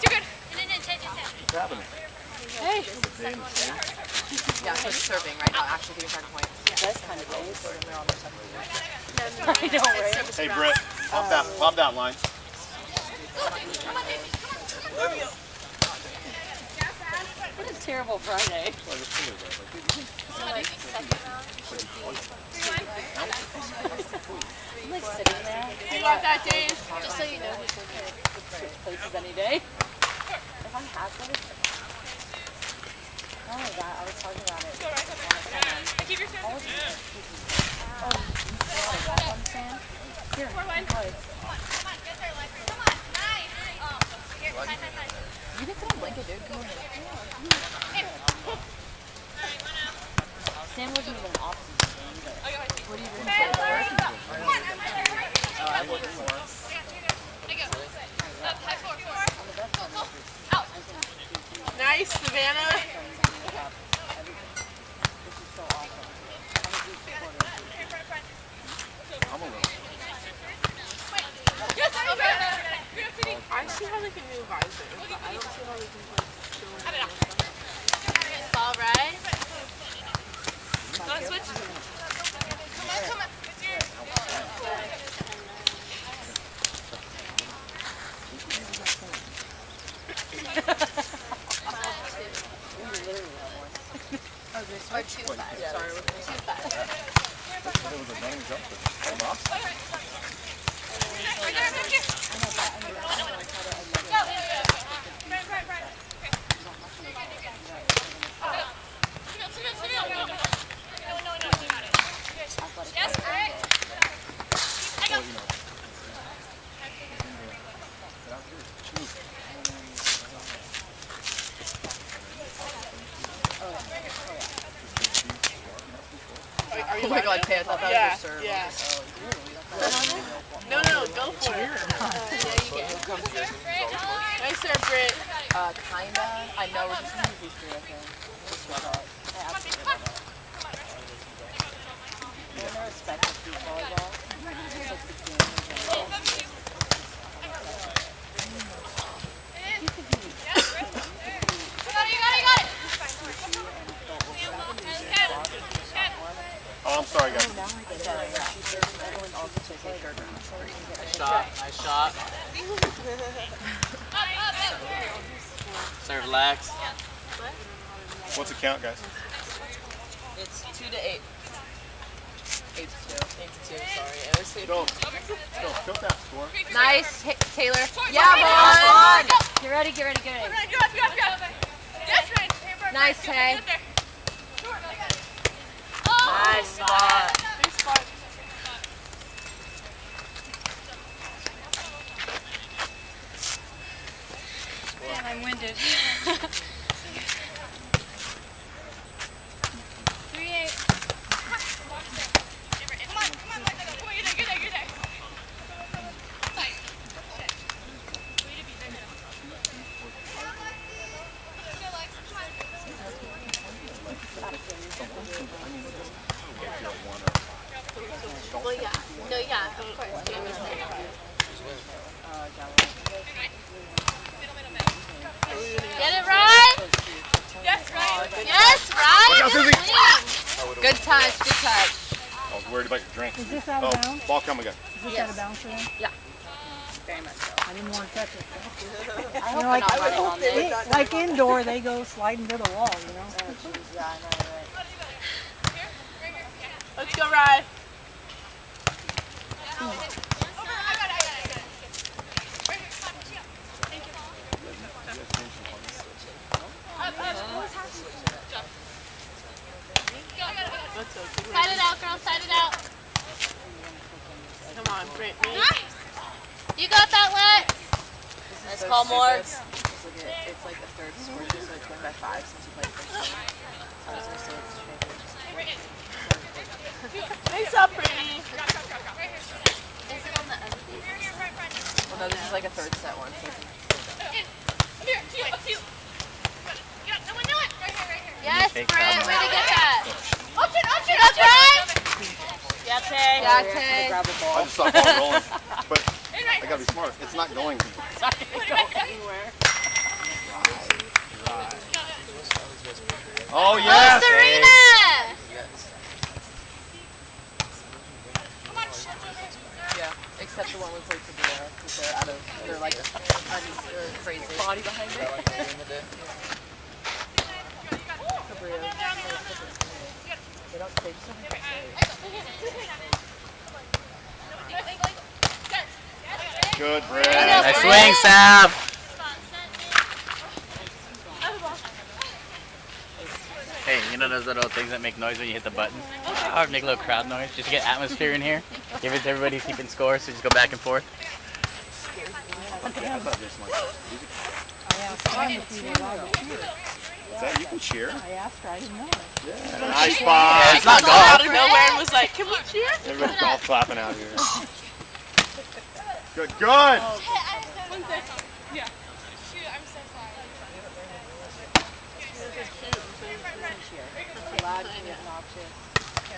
Yes, yes, yes, you're good. What's happening? Hey. Yeah, so it's serving right now, actually giving track point. That's kind of nice. They're on their second year. I know, right? Hey, Britt. Pop that, pop that line. What a terrible Friday. I'm like sitting there. You got that, Dave. Just so you know who's in here. Places any day. If I had this. Not only that, I was talking about it. on a fan. Keep your All of it. Oh, you want to walk on sand? Here, guys. You can sit on blanket, dude. Come on. Sam wasn't even an off season either. What do you think? Nice, Savannah. This is so awesome. I'm a deep supporter. I see how they can move visor, but I don't see how they can like show it. All right. Let's switch. Or two five. Two five. Are, are you Oh my live god, it? Kay, I thought that Yeah, was your serve. yeah. Oh, No, no, go for it. Nice serve, Britt. Uh, kinda. I know we're just gonna use these three, I think. I absolutely love it. When they're respected through volleyball, it's like the game in general. You could be Oh, I'm sorry, guys. now I get it. Everyone also takes like third round. Shot, nice shot. Serve lax. What's the count, guys? It's two to eight. Eight to two. Eight to two, sorry. I was saying. Go. Go. Kill that score. Nice, hit, Taylor. Yeah, Vaughn! Get ready, get ready, get ready. Nice, Tay. Nice spot. Spot. Man, I'm winded. Three eight. Come on, come on, Michael. Come on, you're there, you're there, you're there. Well, yeah. No, yeah. Of course. Jamie's there. Get it right. Yes, Ryan. Yes, right. Look out, Good touch, good touch. I was worried about your drink. Is this out of Oh, bounds? ball coming again. Is this Yes. out of bounds for them? Very much so. I didn't want to touch it. I hope know, like- not running on. It- Like indoor, they go sliding to the wall, you know? Jeez, yeah, I know, right. Let's go, Ryan. That's okay. Side it out, girl. Side it out. Come on, Brittany. You got that, Lex. Let's call more. It's like, a, it's like the third score, so it's win by five since you played first. I was gonna say it's straight. Nice up, Brittany. No, this is like a third set one. So. Yes, Brent, way to get that. Option, option, up, Yate. Yate. I just saw ball rolling, but I gotta be smart. It's not going anywhere. It's not going anywhere. Oh, yes! Except the one we played together, because they're out of, they're like, un, they're crazy. Body behind it. They don't, they just don't have Good, Brad. Nice swing, Sam. Hey, you know those little things that make noise when you hit the button? Or make a little crowd noise just to get atmosphere in here? Give it to everybody keeping score so just go back and forth. I asked Ryan if we were allowed to cheer. Is that you can cheer? I asked her, I didn't know. Nice Yeah, spot. it's not Out golf. of nowhere and was like, can we cheer? Everybody's golf clapping out here. Good, good. Oh, loud and obnoxious.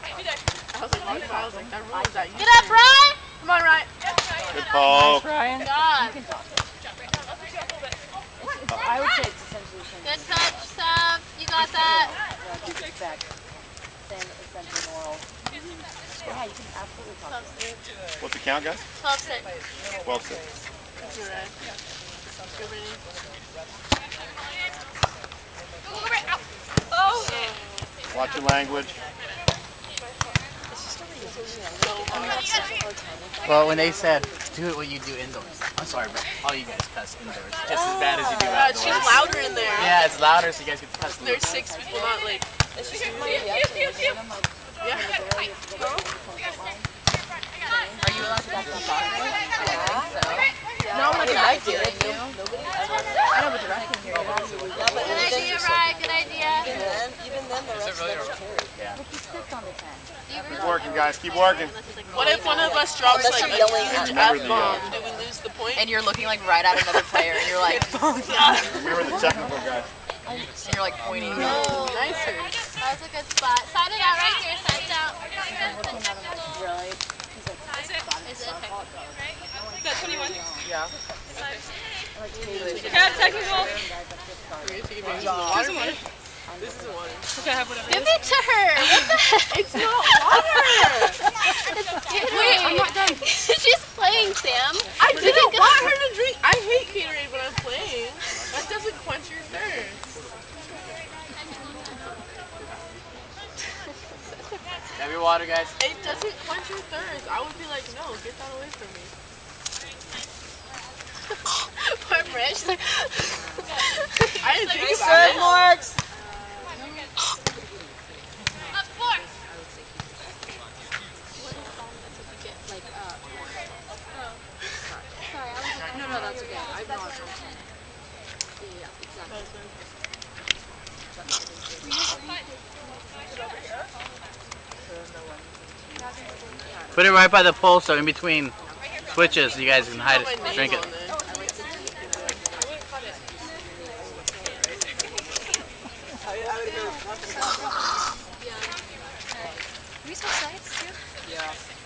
I was like, I was like, that rule is that you Get up, Ryan! Come on, right? Good poke. Ryan, God. I would say it's essentially the same Good touch, Sav. You got that. what you expect. Same essentially moral. Yeah, you can absolutely talk. What's the count, guys? 12 6. 12 6. You're right. Good reading. Watch your language. Well, when they said, do it what you do indoors. I'm sorry, but all you guys cuss indoors. Just as bad as you do Uh, outdoors. she's louder in there. Yeah, it's louder so you guys get to cuss. a little There's six people, not like. It's just my reaction. I'm like, Yeah. are you allowed to back on soccer? I don't think so. No, I do. I know, but the ref can hear you. Good idea, Ryan. Good idea. Sticked on the 10. Keep working, guys. Keep working. What if one of us drops Unless like a you're huge F bomb? Do we lose the point? And you're looking like right at another player, and you're like, oh, We were the technical guys. and you're like pointing. Oh, Nicer. that was a good spot. Side it out right here. Side it out. Really? Is it? Okay. Yeah. Cat technical. Water? This is water. Okay, I have whatever. Give it to her. What the heck? It's not water. Wait, I'm not done. She's playing, Sam. I We didn't can want her to drink. I hate Gatorade when I'm playing. That doesn't quench your thirst. Have your water, guys. It doesn't quench your thirst. I would be like, no, get that away from me. Poor Brit. She's like, I didn't think about it. Marks! of course. No, no, that's okay. I know it's okay. Yeah, yeah, exactly. Put it right by the pole so in between switches you guys can hide it, name drink it. on there. we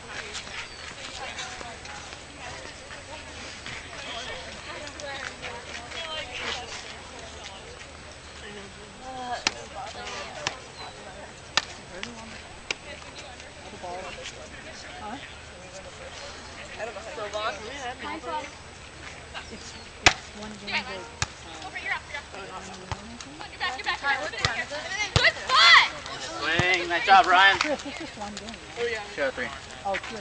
switch sides too? Yeah. Good spot. Swing. Nice job, Ryan. Chris, it's just one game. Two out of three. Oh, Chris.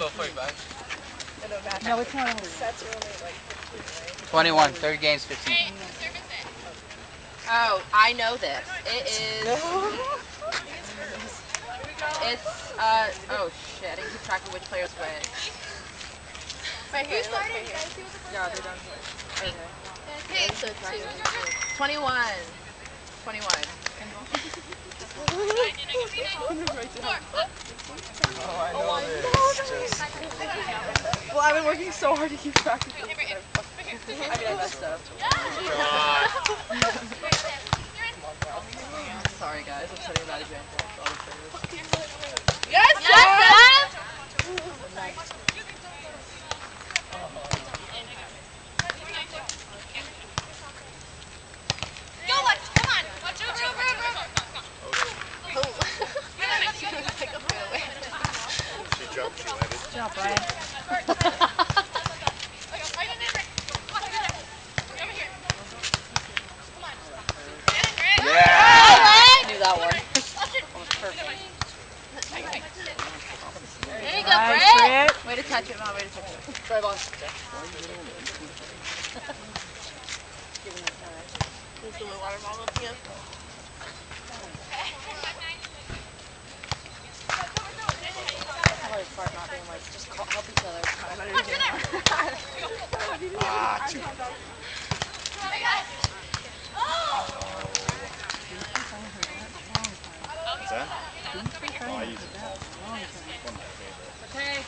No, it's not only. 21. Third game's 15. Oh, I know this. It is. It's, uh, oh shit, I didn't keep track of which players went. Right here. Look, right here. Yeah, they're done. So two. 21. 21. Well, I've been working so hard to keep track of this. I mean, I messed up. Sorry, guys. I'm setting a bad example. other. Yes, Yes, up, Ryan. Ah, two. What's that? Oh, I use it. One of my favorites. Okay.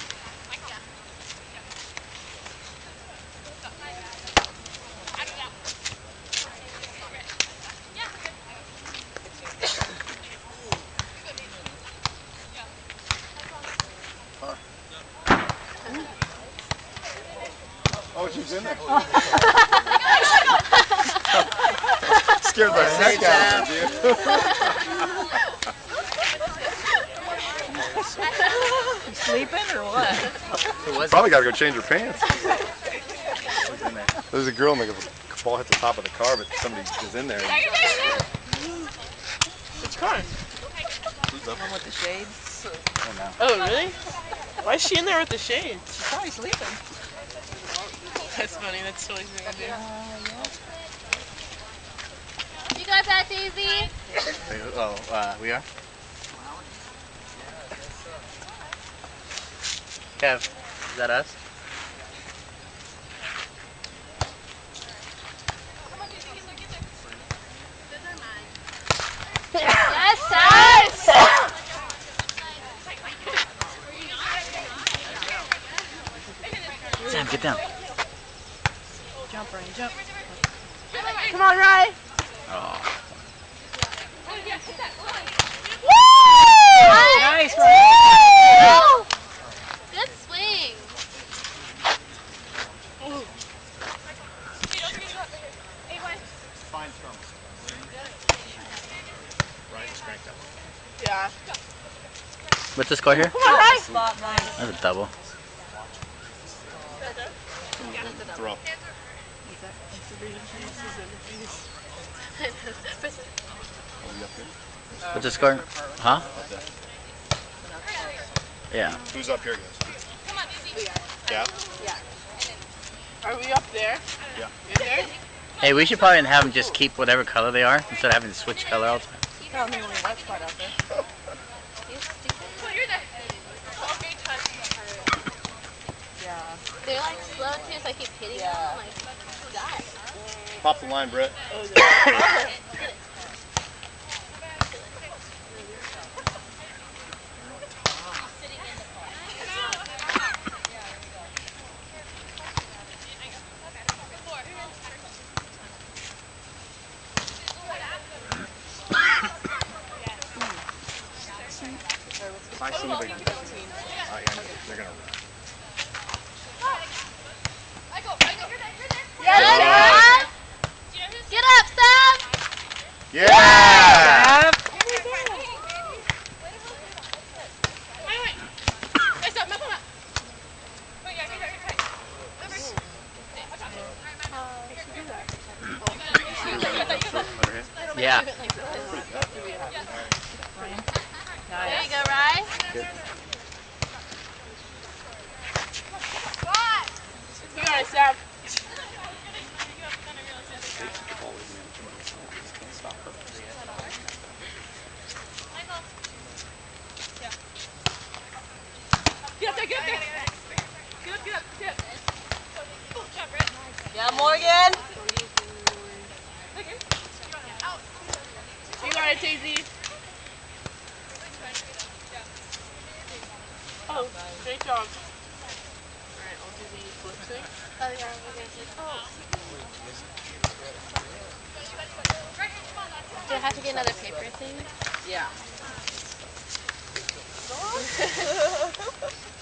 Oh, in there. Scared the heck out of me, dude. Sleeping or what? Was Probably got to go change her pants. There's a girl in the ball hit the top of the car, but somebody is in there. Which car? One with the shades. Oh, really? Why is she in there with the shades? She's probably sleeping. That's funny. That's totally thing to do. You got that, Daisy? Oh, uh, we are? Kev, is that us? Yes, sir. Sam, get down. Jump, Come on, Rye. Oh. Nice, Ryan. Good swing. Fine strong. Right, cranked up. Yeah. What's the score here? Slot minus. That's a double. Throw. What's the score? Huh? Yeah. Who's up here, guys? Gap? Are we up there? Yeah. You're there? Hey, we should probably have them just keep whatever color they are instead of having to switch color all the time. Tell me when your wet spot out there. They're like slow too, so I keep hitting Yeah. them. Like, God. Pop the line, Brett. I see anybody, am, they're gonna run. Yes, Sam. Get up, Sam. Yeah! Yeah. There you go, Rye. You got it, Sam. Get up there, get up there. Get up, get up, get up. Yeah, Morgan. You got it, Daisy. Oh, great job. Alright, I'll do the flip swing. Oh, yeah, we're gonna do- oh. Do I have to get another paper thing? Yeah.